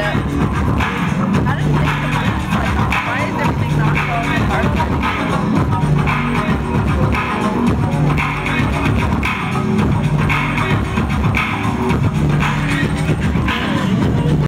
up.